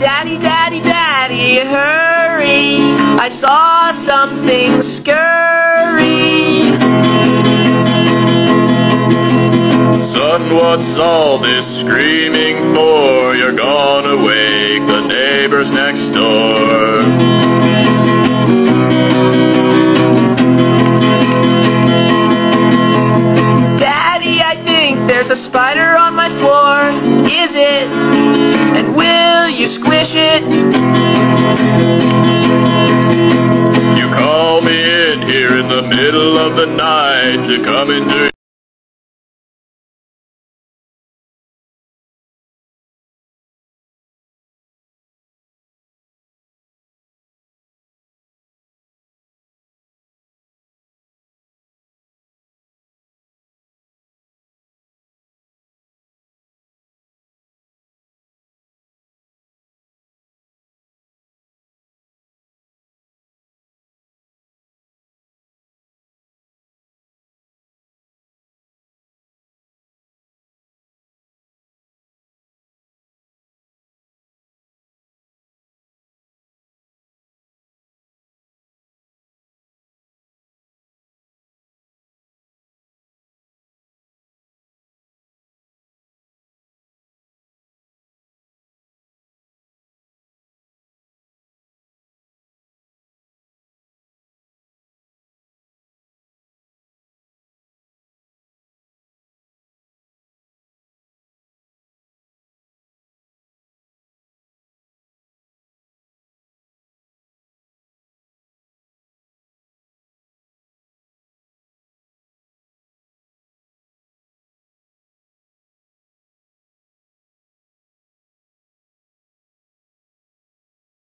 Daddy, daddy, daddy, hurry. I saw something scurry. Son, what's all this screaming for? You're gonna wake the neighbors next door. Daddy, I think there's a spider of the night to come into